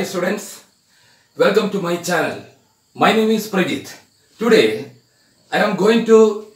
Hi students, welcome to my channel. My name is Prajit. Today I am going to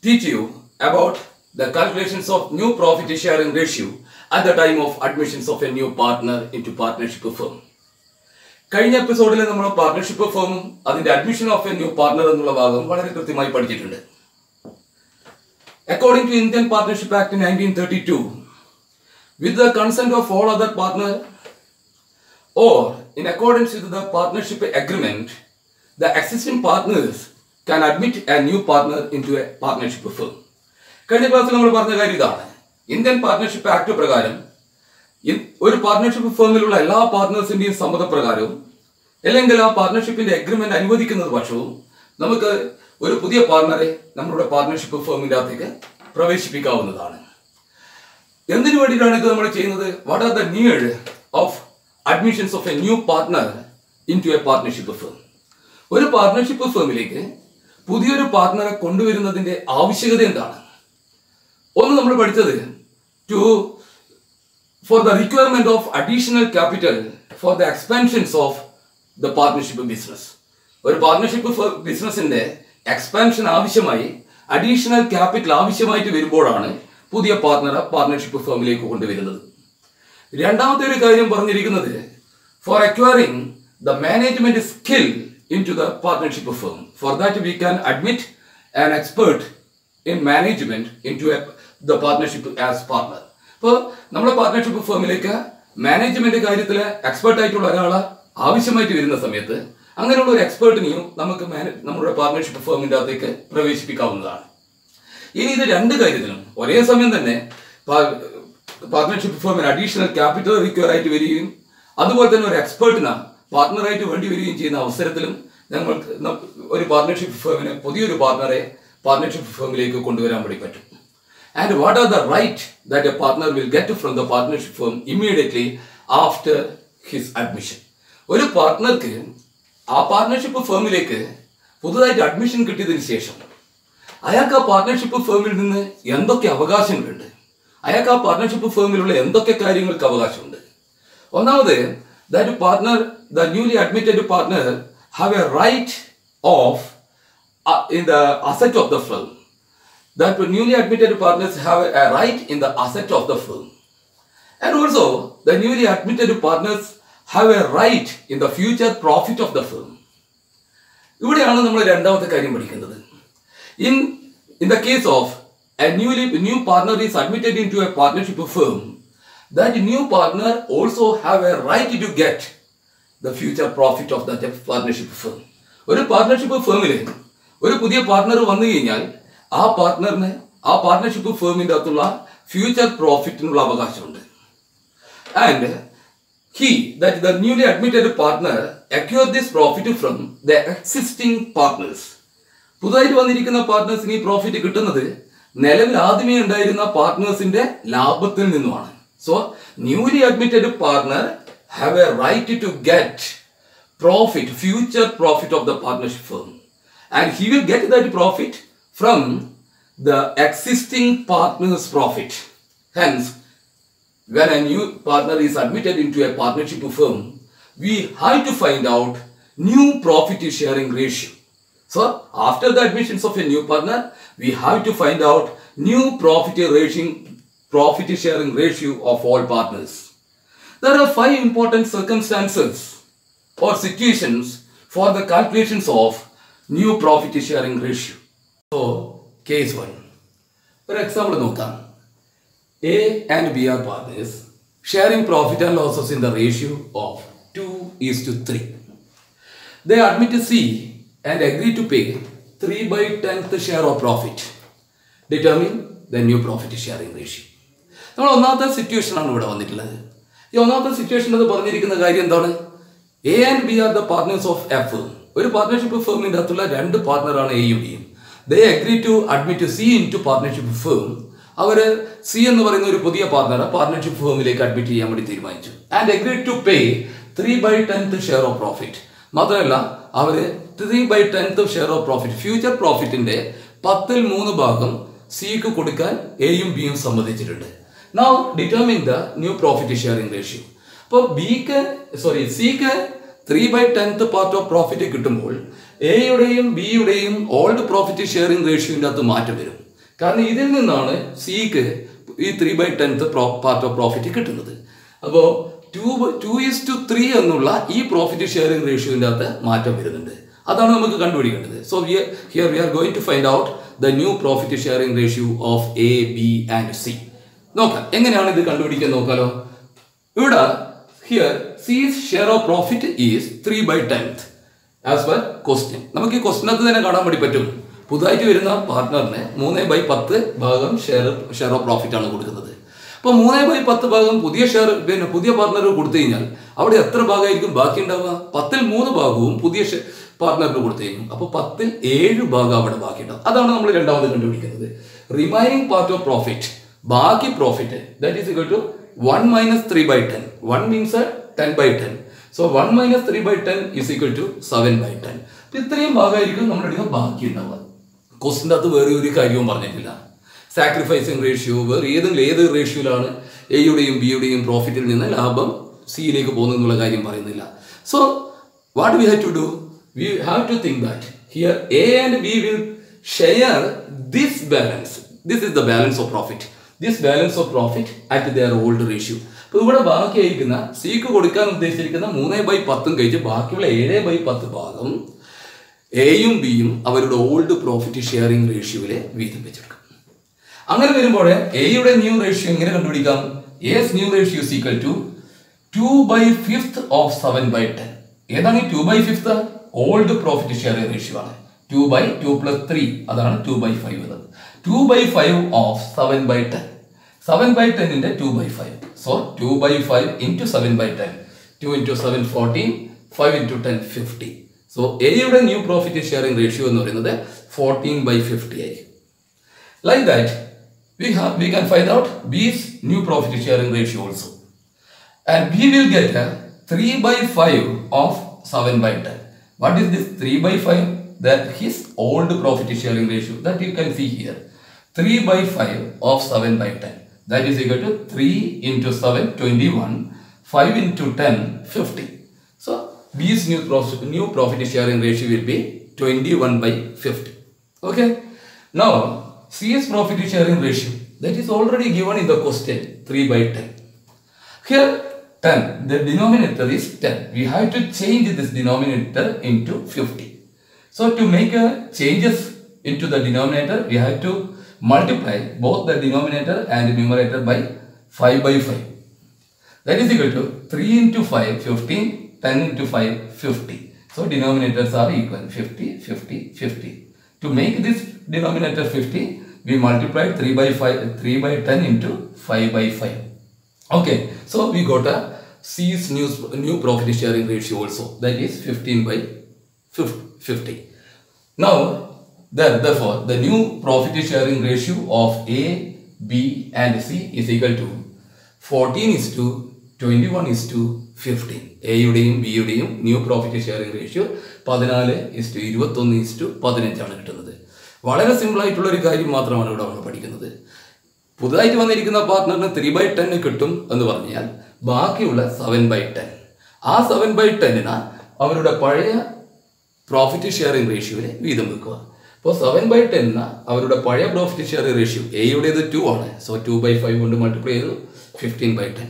teach you about the calculations of new profit sharing ratio at the time of admissions of a new partner into partnership firm. കഴിഞ്ഞ എപ്പിസോഡിൽ നമ്മൾ partnership ഫേമും അതിന്റെ admission of a new partner എന്നുള്ള ഭാഗം വളരെ കൃത്യമായി പഠിച്ചിട്ടുണ്ട് according to Indian partnership act nineteen thirty two with the consent of all other partner or in accordance with the partnership agreement, the existing partners can admit a new partner into a partnership firm. കഴിഞ്ഞ ക്ലാസ്സിൽ നമ്മൾ പറഞ്ഞ കാര്യം ഇതാണ്. Indian partnership act പ്രകാരം ഒരു partnership ഫേമിലുള്ള എല്ലാ പാർട്ട്നേഴ്സിന്റെയും സമ്മതപ്രകാരവും അല്ലെങ്കിൽ ആ പാർട്ണർഷിപ്പിന്റെ അഗ്രിമെന്റ് അനുവദിക്കുന്നത് പക്ഷവും നമുക്ക് ഒരു പുതിയ പാർട്ണറെ നമ്മളുടെ പാർട്ണർഷിപ്പ് ഫേമിന്റെ അകത്തേക്ക് പ്രവേശിപ്പിക്കാവുന്നതാണ്. എന്തിനു വേണ്ടിയിട്ടാണ് ഇത് നമ്മൾ ചെയ്യുന്നത്? What are the need of admissions of a new partner into a partnership firm ഒരു പാർട്ട്ണർഷിപ്പ് ഫേമിലേക്ക് പുതിയൊരു പാർട്ട്ണറെ കൊണ്ടുവരുന്നതിന്റെ ആവശ്യകത എന്താണ്? ഒന്ന് നമ്മൾ പഠിച്ചത് to for the requirement of additional capital for the expansions of the partnership business ഒരു പാർട്ണർഷിപ്പ് ബിസിനസിന്റെ എക്സ്പാൻഷൻ ആവശ്യമായി അഡീഷണൽ ക്യാപിറ്റൽ ആവശ്യമായിട്ട് വരുമ്പോഴാണ് പുതിയ പാർട്ണറെ പാർട്ട്ണർഷിപ്പ് ഫേമിലേക്ക് കൊണ്ടുവരുന്നത്. രണ്ടാമത്തെ ഒരു കാര്യം പറഞ്ഞിരിക്കുന്നത് for acquiring the management skill into the partnership firm for that we can admit an expert in management into the partnership as partner അപ്പോൾ നമ്മുടെ പാർട്ണർഷിപ്പ് ഫേമിലേക്ക് മാനേജ്മെന്റ് കാര്യത്തിൽ എക്സ്പേർട്ട് ആയിട്ടുള്ള ഒരാളെ ആവശ്യമായിട്ട് വരുന്ന സമയത്ത് അങ്ങനെയുള്ള ഒരു എക്സ്പേർട്ടിനെയും നമുക്ക് നമ്മുടെ പാർട്ണർഷിപ്പ് ഫേമിന്റെ അകത്തേക്ക് പ്രവേശിപ്പിക്കാവുന്നതാണ്. ഇനി ഇത് രണ്ട് കാര്യത്തിനും ഒരേ സമയം തന്നെ പാർട്ണർഷിപ്പ് ഫോമിന് അഡീഷണൽ ക്യാപിറ്റൽ റിക്വയർ ആയിട്ട് വരികയും അതുപോലെ തന്നെ ഒരു എക്സ്പേർട്ടിന് പാർട്ണറായിട്ട് വേണ്ടി വരികയും ചെയ്യുന്ന അവസരത്തിലും ഞങ്ങൾ ഒരു പാർട്ണർഷിപ്പ് ഫേമിന് പുതിയൊരു പാർട്ണറെ പാർട്ണർഷിപ്പ് ഫേമിലേക്ക് കൊണ്ടുവരാൻ വേണ്ടി പറ്റും. And what are the right that a partner will get from the partnership firm immediately after his admission ഒരു പാർട്ണർക്ക് ആ പാർട്ണർഷിപ്പ് ഫേമിലേക്ക് പുതുതായിട്ട് അഡ്മിഷൻ കിട്ടിയതിന് ശേഷം അയാൾക്ക് ആ പാർട്ണർഷിപ്പ് ഫേമിൽ നിന്ന് എന്തൊക്കെ അവകാശങ്ങളുണ്ട്? അയാൾക്ക് ആ പാർട്ണർഷിപ്പ് ഫേമിലുള്ള എന്തൊക്കെ കാര്യങ്ങൾക്ക് അവകാശമുണ്ട് ഒന്നാമത് that partner the newly admitted partner have a right of in the asset of the firm that newly admitted partners have a right in the asset of the firm. And also, the newly admitted partners have a right in the future profit of the firm. ഇവിടെയാണ് നമ്മൾ രണ്ടാമത്തെ കാര്യം പഠിക്കുന്നത് in in the case of a new, new partner is admitted into a partnership firm, that new partner also have a right to get the future profit of that partnership firm. ഒരു partnership ഫേമിൽ ഒരു പുതിയ partner വന്നു കഴിഞ്ഞാൽ ആ പാർട്ട്ണറിന് ആ partnership ഫേമിന്റെ അകത്തുള്ള future പ്രോഫിറ്റിനുള്ള അവകാശമുണ്ട്. And he that the newly admitted partner acquire this profit from the existing partners പുതുതായിട്ട് വന്നിരിക്കുന്ന പാർട്ട്നേഴ്സിന് ഈ പ്രോഫിറ്റ് കിട്ടുന്നത് നിലവിൽ ആദ്യമേ ഉണ്ടായിരുന്ന പാർട്ട്നേഴ്സിന്റെ ലാഭത്തിൽ നിന്നുമാണ് so newly admitted partner have a right to get profit, future profit of the partnership firm. And he will get that profit from the existing partner's profit. Hence, when a new partner is admitted into a partnership firm, we have to find out new profit sharing ratio. So, after the admissions of a new partner, we have to find out new profit ratio, profit sharing ratio of all partners. There are five important circumstances or situations for the calculations of new profit sharing ratio. So, case 1. ഒരു example നോക്കാം A and B are partners sharing profit and losses in the ratio of two is to three they admit C and agree to pay three by tenth share of profit determine the new profit sharing ratio നമ്മൾ ഒന്നാമത്തെ സിറ്റുവേഷനാണ് ഇവിടെ വന്നിട്ടുള്ളത്. ഈ ഒന്നാമത്തെ situation അത് പറഞ്ഞിരിക്കുന്ന കാര്യം എന്താണ്? A and B are the partners of F ഒരു പാർട്ണർഷിപ്പ് ഫേമിന്റെ അകത്തുള്ള രണ്ട് പാർട്ണറാണ് എയും ബിയും they agree to admit C into partnership firm our C എന്ന് പറയുന്ന ഒരു പുതിയ പാർട്ണറെ പാർട്ണർഷിപ്പ് ഫേമിലേക്ക് അഡ്മിറ്റ് ചെയ്യാൻ വേണ്ടി തീരുമാനിച്ചു. And agree to pay three by tenth share of profit മാത്രമല്ല അവർ three by tenth share of profit future പ്രോഫിറ്റിന്റെ പത്തിൽ മൂന്ന് ഭാഗം സിക്ക് കൊടുക്കാൻ എയും ബിയും സമ്മതിച്ചിട്ടുണ്ട്. Now determine the new profit sharing ratio അപ്പോൾ ബിക്ക് സോറി സിക്ക് three by tenth part of profit കിട്ടുമ്പോൾ എയുടെയും ബിയുടെയും ഓൾഡ് പ്രോഫിറ്റ് ഷെയറിംഗ് റേഷ്യോന്റെ അകത്ത് മാറ്റം വരും. കാരണം ഇതിൽ നിന്നാണ് സിക്ക് ഈ three by tenth part of profit കിട്ടുന്നത്. അപ്പോൾ two two is two three എന്നുള്ള ഈ പ്രോഫിറ്റ് ഷെയറിംഗ് റേഷ്യോന്റെ അകത്ത് മാറ്റം വരുന്നുണ്ട്. അതാണ് നമുക്ക് കണ്ടുപിടിക്കേണ്ടത്. So we here we are going to find out the new profit sharing ratio of A B and C നോക്കാം. എങ്ങനെയാണ് ഇത് കണ്ടുപിടിക്കാൻ നോക്കാലോ? ഇവിടെ here C's share of profit is three by tenth as per question നമുക്ക് ഈ ക്വസ്റ്റിനകത്ത് തന്നെ കാണാൻ വേണ്ടി പറ്റും. പുതുതായിട്ട് വരുന്ന പാർട്ട്ണറിന് മൂന്ന് ബൈ പത്ത് ഭാഗം ഷെയർ ഷെയർ ഓഫ് പ്രോഫിറ്റ് ആണ് കൊടുക്കുന്നത്. അപ്പോൾ മൂന്ന് ബൈ പത്ത് ഭാഗം പുതിയ ഷെയർ പിന്നെ പുതിയ പാർട്ണർ കൊടുത്തു കഴിഞ്ഞാൽ അവിടെ എത്ര ഭാഗമായിരിക്കും ബാക്കി ഉണ്ടാവുക പത്തിൽ മൂന്ന് ഭാഗവും പുതിയ പാർട്ട്ണറിന് കൊടുത്തേക്കും. അപ്പോൾ പത്തിൽ ഏഴ് ഭാഗം അവിടെ ബാക്കി ഉണ്ടാവും അതാണ് നമ്മൾ രണ്ടാമത് കണ്ടുപിടിക്കുന്നത്. റിമൈനിങ് പാർട്ട് ഓഫ് പ്രോഫിറ്റ് ബാക്കി profit that is equal to one minus three by ten one means ten by ten so one minus three by ten is equal to seven by ten ഇത്രയും ഭാഗമായിരിക്കും നമ്മുടെ അടുത്ത് ബാക്കി ഉണ്ടാവുക ക്വസ്റ്റിന്റെ അകത്ത് വേറെ ഒരു കാര്യവും പറഞ്ഞിട്ടില്ല. സാക്രിഫൈസിങ് റേഷ്യോ വേറെ ഏതെങ്കിലും ഏത് റേഷ്യോയിലാണ് എയുടെയും ബിയുടെയും പ്രോഫിറ്റിൽ നിന്ന് ലാഭം സിയിലേക്ക് പോകുന്നതെന്നുള്ള കാര്യം പറയുന്നില്ല. So what we have to do we have to think that here A and B will share this balance This is the balance of profit this balance of profit at their old ratio അപ്പോൾ ഇവിടെ ബാക്കിയായിരിക്കുന്ന സിക്ക് കൊടുക്കാൻ ഉദ്ദേശിച്ചിരിക്കുന്ന മൂന്ന് by പത്തും കഴിച്ച് ബാക്കിയുള്ള ഏഴ് by പത്ത് ഭാഗം എയും ബിയും അവരുടെ ഓൾഡ് പ്രോഫിറ്റ് ഷെയറിംഗ് റേഷ്യോയിലെ വീതം വെച്ചെടുക്കും അങ്ങനെ വരുമ്പോൾ എയുടെ ന്യൂ റേഷ്യോ എങ്ങനെ കണ്ടുപിടിക്കാം? A's new ratio is equal to two by fifth of seven by ten ഏതാണ് two by fifth old profit share ratio ആണ്. Two by two plus three അതാണ് ടു ബൈ ഫൈവ് എന്നത്. Two by five of seven by ten seven by ടെന്നിന്റെ two by five so two by five into seven by ten two into seven fourteen five into ten fifty so എയുടെ new profit sharing ratio എന്ന് പറയുന്നത് fourteen by fifty ആയി like that we have we can out B's new profit sharing ratio also. And B will get a 3 by 5 of 7 by 10. What is this 3 by 5? That his old profit sharing ratio that you can see here. 3 by 5 of 7 by 10. That is equal to 3 into 7, 21. 5 into 10, 50. So, B's new profit, new profit sharing ratio will be 21 by 50. Okay. Now, CS profit sharing ratio that is already given in the question 3 by 10. Here 10, the denominator is 10. We have to change this denominator into 50. So to make a changes into the denominator, we have to multiply both the denominator and numerator by 5 by 5. That is equal to 3 into 5, 15, 10 into 5, 50. So denominators are equal 50, 50, 50. To make this denominator 50, we multiply 3 by 5, 3 by 10 into 5 by 5. Okay, so we got a C's new, new profit sharing ratio also. That is 15 by 50. Now, there, therefore, the new profit sharing ratio of A, B and C is equal to 14 is to 21 is to 15. എയുടെയും ബിയുടെയും new profit sharing ratio പതിനാല് is to ഇരുപത്തൊന്ന് is to പതിനഞ്ചാണ് കിട്ടുന്നത് വളരെ simple ആയിട്ടുള്ള ഒരു കാര്യം മാത്രമാണ് ഇവിടെ നമ്മൾ പഠിക്കുന്നത് പുതുതായിട്ട് വന്നിരിക്കുന്ന പാർട്ട്ണറിന് ത്രീ ബൈ ടെന്ന് കിട്ടും എന്ന് പറഞ്ഞാൽ ബാക്കിയുള്ള സെവൻ ബൈ ടെൻ ആ സെവൻ ബൈ ടെന്നിന് അവരുടെ പഴയ പ്രോഫിറ്റ് ഷെയറിംഗ് റേഷ്യോയിൽ വീതം വെക്കുക. അപ്പോൾ സെവൻ ബൈ ടെന്നിന് അവരുടെ പഴയ പ്രോഫിറ്റ് ഷെയറിംഗ് റേഷ്യോ എയുടേത് ടു ആണ്. സോ ടു ബൈ ഫൈവ് കൊണ്ട് മൾട്ടിപ്ലൈ ചെയ്തു ഫിഫ്റ്റീൻ ബൈ ടെൻ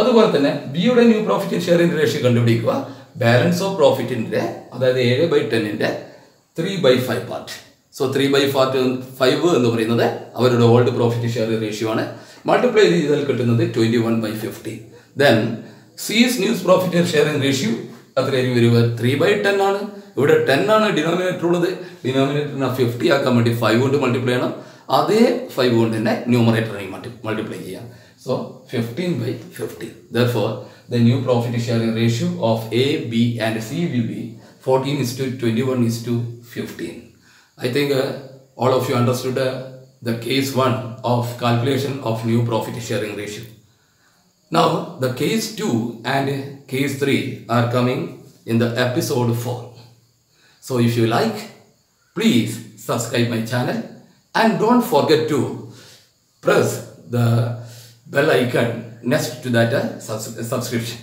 അതുപോലെ തന്നെ ബിയുടെ ന്യൂ പ്രോഫിറ്റ് ഷെയറിംഗ് റേഷ്യോ കണ്ടുപിടിക്കുക. ബാലൻസ് ഓഫ് പ്രോഫിറ്റിന്റെ അതായത് ഏഴ് by ടെന്നിന്റെ three by five part so three by fart five എന്ന് പറയുന്നത് അവരുടെ ഓൾഡ് പ്രോഫിറ്റ് ഷെയർ റേഷ്യോ ആണ്. മൾട്ടിപ്ലൈ ചെയ്താൽ കിട്ടുന്നത് twenty one by fifty then C's news profit sharing ratio അത്രയും വരിക ത്രീ ബൈ ടെൻ ആണ് ഇവിടെ ടെൻ ആണ് ഡിനോമിനേറ്റർ ഉള്ളത് ഡിനോമിനേറ്ററിനെ ഫിഫ്റ്റി ആക്കാൻ വേണ്ടി ഫൈവ് കൊണ്ട് മൾട്ടിപ്ലൈ ചെയ്യണം അതേ ഫൈവ് കൊണ്ട് തന്നെ ന്യൂമറേറ്ററിനെ മൾട്ടി മൾട്ടിപ്ലൈ ചെയ്യാം so fifteen by fifty therefore the new profit sharing ratio of A B and C will be fourteen is to twenty one is to fifteen I think uh, all of you understood uh, the case 1 of calculation of new profit sharing ratio. Now, the case 2 and case 3 are coming in the episode 4. So, if you like, please subscribe my channel and don't forget to press the bell icon next to that uh, subs- subscription.